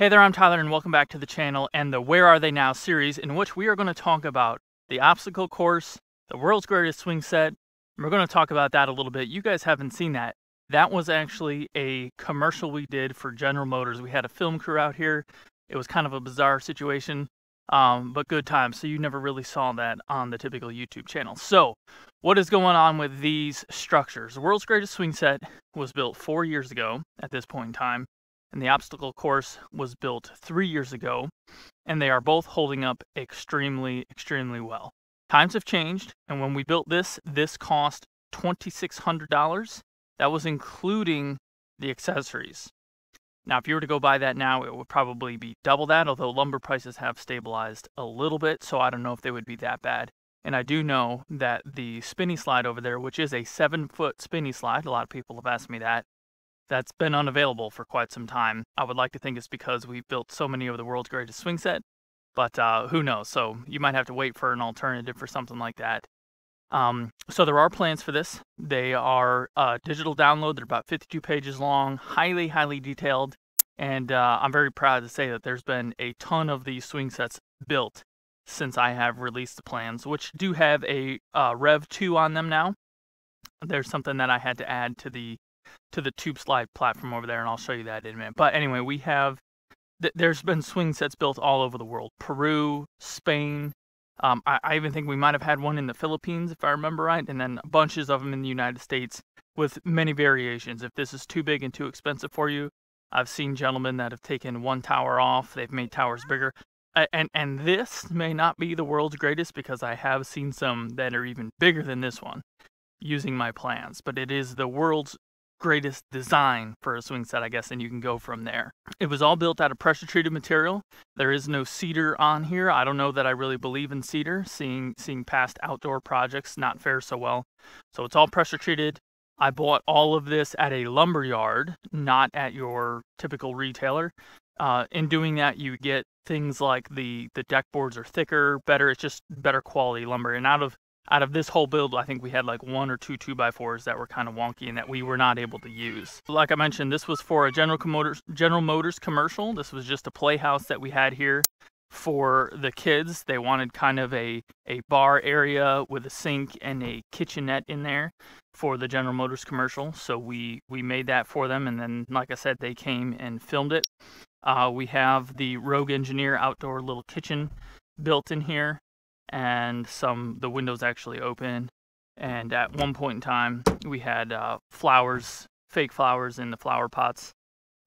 Hey there, I'm Tyler, and welcome back to the channel and the Where Are They Now series, in which we are going to talk about the obstacle course, the world's greatest swing set. We're going to talk about that a little bit. You guys haven't seen that. That was actually a commercial we did for General Motors. We had a film crew out here. It was kind of a bizarre situation, um, but good time. So you never really saw that on the typical YouTube channel. So, what is going on with these structures? The world's greatest swing set was built four years ago at this point in time and the obstacle course was built three years ago, and they are both holding up extremely, extremely well. Times have changed, and when we built this, this cost $2,600. That was including the accessories. Now, if you were to go buy that now, it would probably be double that, although lumber prices have stabilized a little bit, so I don't know if they would be that bad. And I do know that the spinny slide over there, which is a seven foot spinny slide, a lot of people have asked me that, that's been unavailable for quite some time. I would like to think it's because we built so many of the world's greatest swing set, but uh, who knows? So you might have to wait for an alternative for something like that. Um, so there are plans for this. They are uh, digital download. They're about 52 pages long, highly, highly detailed. And uh, I'm very proud to say that there's been a ton of these swing sets built since I have released the plans, which do have a uh, Rev 2 on them now. There's something that I had to add to the to the tube slide platform over there, and I'll show you that in a minute. But anyway, we have th- there's been swing sets built all over the world: Peru, Spain. Um, I, I even think we might have had one in the Philippines, if I remember right, and then bunches of them in the United States with many variations. If this is too big and too expensive for you, I've seen gentlemen that have taken one tower off. They've made towers bigger. And and this may not be the world's greatest because I have seen some that are even bigger than this one using my plans, but it is the world's greatest design for a swing set, I guess, and you can go from there. It was all built out of pressure treated material. There is no cedar on here. I don't know that I really believe in cedar, seeing seeing past outdoor projects not fare so well. So it's all pressure treated. I bought all of this at a lumber yard, not at your typical retailer. Uh, in doing that, you get things like the the deck boards are thicker, better. It's just better quality lumber. And out of out of this whole build, I think we had like one or two 2x4s that were kind of wonky and that we were not able to use. Like I mentioned, this was for a General Motors, General Motors commercial. This was just a playhouse that we had here for the kids. They wanted kind of a, a bar area with a sink and a kitchenette in there for the General Motors commercial. So we, we made that for them. And then, like I said, they came and filmed it. Uh, we have the Rogue Engineer outdoor little kitchen built in here and some the windows actually open. And at one point in time, we had uh, flowers, fake flowers in the flower pots,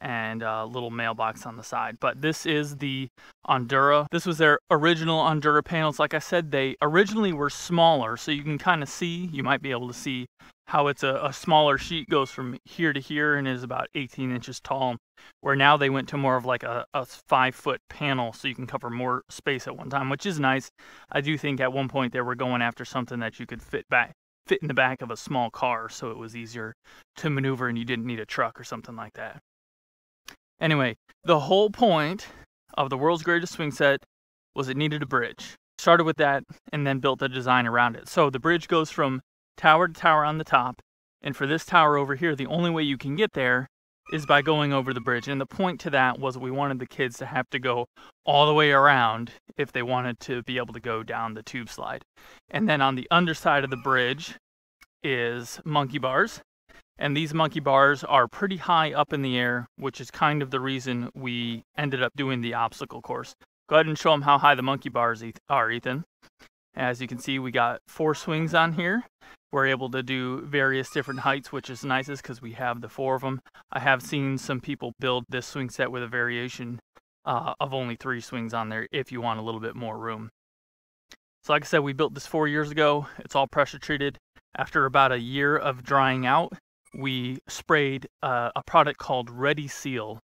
and a little mailbox on the side. But this is the Ondura. This was their original Ondura panels. Like I said, they originally were smaller, so you can kind of see, you might be able to see how it's a, a smaller sheet goes from here to here and is about 18 inches tall where now they went to more of like a, a five foot panel so you can cover more space at one time which is nice. I do think at one point they were going after something that you could fit back fit in the back of a small car so it was easier to maneuver and you didn't need a truck or something like that. Anyway the whole point of the world's greatest swing set was it needed a bridge. Started with that and then built the design around it. So the bridge goes from tower to tower on the top. And for this tower over here, the only way you can get there is by going over the bridge. And the point to that was we wanted the kids to have to go all the way around if they wanted to be able to go down the tube slide. And then on the underside of the bridge is monkey bars. And these monkey bars are pretty high up in the air, which is kind of the reason we ended up doing the obstacle course. Go ahead and show them how high the monkey bars are, Ethan. As you can see, we got four swings on here. We're able to do various different heights, which is nicest because we have the four of them. I have seen some people build this swing set with a variation uh, of only three swings on there if you want a little bit more room. So like I said, we built this four years ago. It's all pressure treated. After about a year of drying out, we sprayed uh, a product called Ready Seal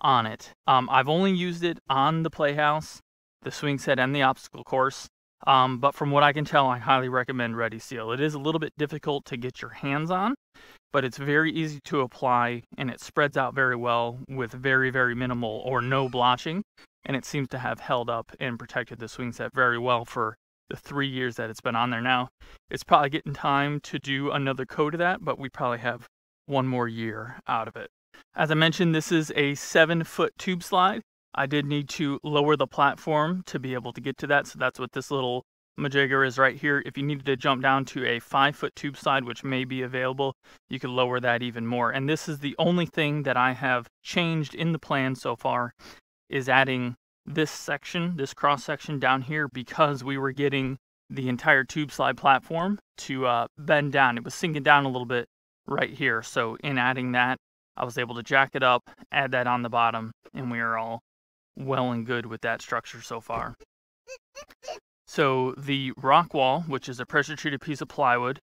on it. Um, I've only used it on the playhouse, the swing set, and the obstacle course. Um, but from what I can tell, I highly recommend Ready Seal. It is a little bit difficult to get your hands on, but it's very easy to apply and it spreads out very well with very, very minimal or no blotching. And it seems to have held up and protected the swing set very well for the three years that it's been on there now. It's probably getting time to do another coat of that, but we probably have one more year out of it. As I mentioned, this is a seven foot tube slide. I did need to lower the platform to be able to get to that, so that's what this little majigger is right here. If you needed to jump down to a five foot tube slide, which may be available, you could lower that even more. And this is the only thing that I have changed in the plan so far is adding this section, this cross section down here because we were getting the entire tube slide platform to uh, bend down. It was sinking down a little bit right here. So in adding that, I was able to jack it up, add that on the bottom, and we are all well and good with that structure so far. So the rock wall, which is a pressure treated piece of plywood,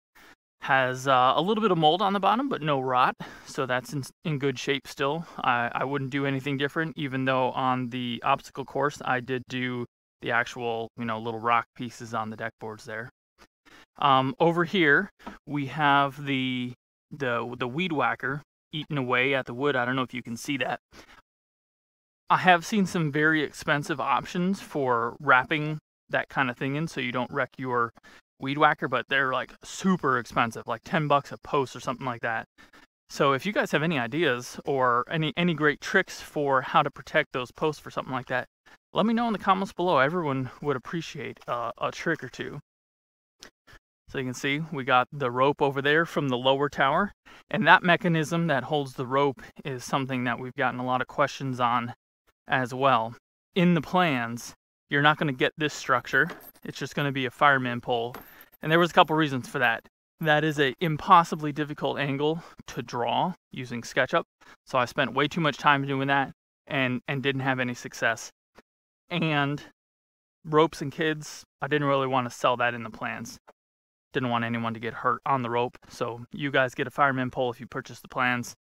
has uh, a little bit of mold on the bottom, but no rot. So that's in, in good shape still. I, I wouldn't do anything different, even though on the obstacle course, I did do the actual, you know, little rock pieces on the deck boards there. Um, over here, we have the, the, the weed whacker eating away at the wood. I don't know if you can see that. I have seen some very expensive options for wrapping that kind of thing in so you don't wreck your weed whacker, but they're like super expensive, like 10 bucks a post or something like that. So if you guys have any ideas or any any great tricks for how to protect those posts for something like that, let me know in the comments below. Everyone would appreciate uh, a trick or two. So you can see we got the rope over there from the lower tower. And that mechanism that holds the rope is something that we've gotten a lot of questions on as well. In the plans, you're not going to get this structure. It's just going to be a fireman pole. And there was a couple reasons for that. That is an impossibly difficult angle to draw using SketchUp. So I spent way too much time doing that and and didn't have any success. And ropes and kids, I didn't really want to sell that in the plans. Didn't want anyone to get hurt on the rope. So you guys get a fireman pole if you purchase the plans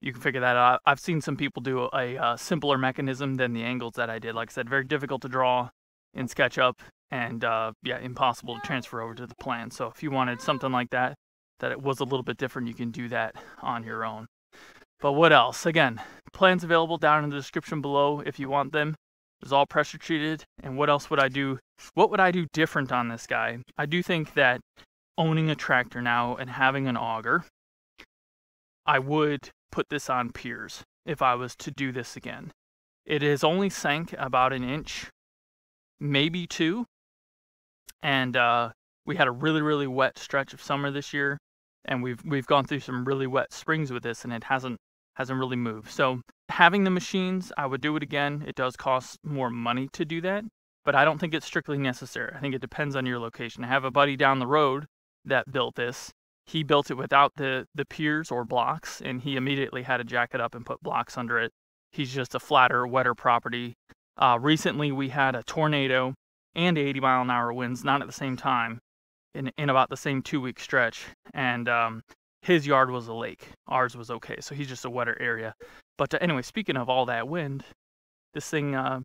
you can figure that out. I've seen some people do a, a, simpler mechanism than the angles that I did. Like I said, very difficult to draw in SketchUp, and uh, yeah, impossible to transfer over to the plan. So if you wanted something like that, that it was a little bit different, you can do that on your own. But what else? Again, plans available down in the description below if you want them. It's all pressure treated. And what else would I do? What would I do different on this guy? I do think that owning a tractor now and having an auger, I would put this on piers if I was to do this again. It has only sank about an inch, maybe two. And uh, we had a really, really wet stretch of summer this year, and we've we've gone through some really wet springs with this, and it hasn't hasn't really moved. So having the machines, I would do it again. It does cost more money to do that, but I don't think it's strictly necessary. I think it depends on your location. I have a buddy down the road that built this, he built it without the the piers or blocks, and he immediately had to jack it up and put blocks under it. He's just a flatter, wetter property. Uh, recently, we had a tornado and 80 mile an hour winds, not at the same time, in in about the same two week stretch. And um, his yard was a lake. Ours was okay, so he's just a wetter area. But uh, anyway, speaking of all that wind, this thing, uh,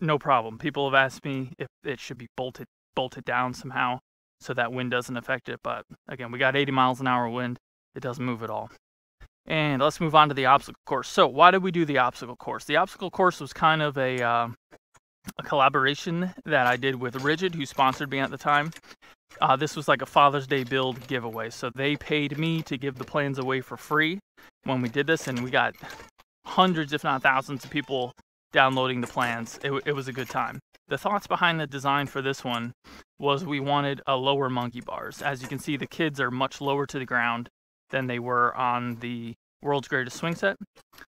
no problem. People have asked me if it should be bolted bolted down somehow so that wind doesn't affect it. But again, we got 80 miles an hour wind. It doesn't move at all. And let's move on to the obstacle course. So why did we do the obstacle course? The obstacle course was kind of a uh, a collaboration that I did with RIDGID, who sponsored me at the time. Uh, this was like a Father's Day build giveaway. So they paid me to give the plans away for free when we did this, and we got hundreds, if not thousands, of people downloading the plans. It, it was a good time. The thoughts behind the design for this one was we wanted a lower monkey bars. As you can see, the kids are much lower to the ground than they were on the world's greatest swing set.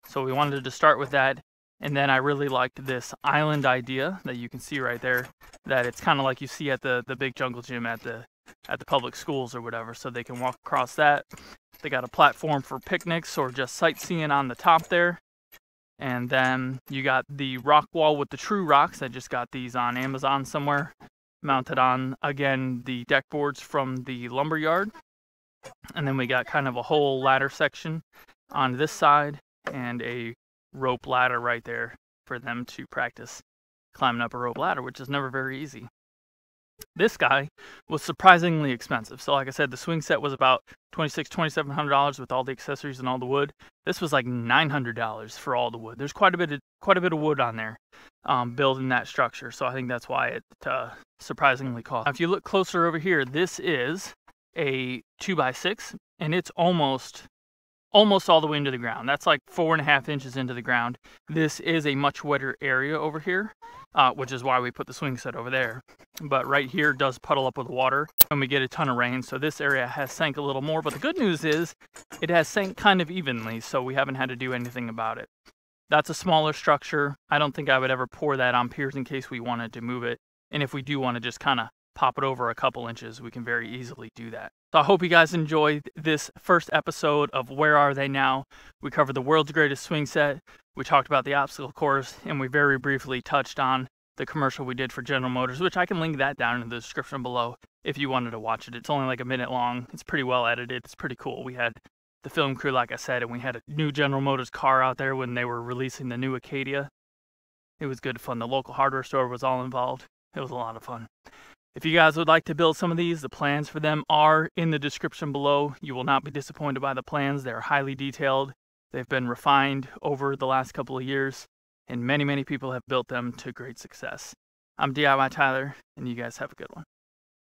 So we wanted to start with that. And then I really liked this island idea that you can see right there, that it's kind of like you see at the, the big jungle gym at the at the public schools or whatever. So they can walk across that. They got a platform for picnics or just sightseeing on the top there. And then you got the rock wall with the true rocks. I just got these on Amazon somewhere mounted on again the deck boards from the lumber yard and then we got kind of a whole ladder section on this side and a rope ladder right there for them to practice climbing up a rope ladder which is never very easy this guy was surprisingly expensive. So like i said the swing set was about 26 2700 dollars with all the accessories and all the wood. This was like 900 dollars for all the wood. There's quite a bit of quite a bit of wood on there um, building that structure. So i think that's why it uh, surprisingly cost. Now, if you look closer over here, this is a 2x6 and it's almost almost all the way into the ground. That's like four and a half inches into the ground. This is a much wetter area over here, uh, which is why we put the swing set over there. But right here does puddle up with water when we get a ton of rain. So this area has sank a little more. But the good news is it has sank kind of evenly. So we haven't had to do anything about it. That's a smaller structure. I don't think I would ever pour that on piers in case we wanted to move it. And if we do want to just kind of pop it over a couple inches, we can very easily do that. So I hope you guys enjoyed this first episode of Where Are They Now? We covered the world's greatest swing set, we talked about the obstacle course, and we very briefly touched on the commercial we did for General Motors, which I can link that down in the description below if you wanted to watch it. It's only like a minute long. It's pretty well edited. It's pretty cool. We had the film crew, like I said, and we had a new General Motors car out there when they were releasing the new Acadia. It was good fun. The local hardware store was all involved. It was a lot of fun. If you guys would like to build some of these, the plans for them are in the description below. You will not be disappointed by the plans. They're highly detailed. They've been refined over the last couple of years, and many, many people have built them to great success. I'm DIY Tyler, and you guys have a good one.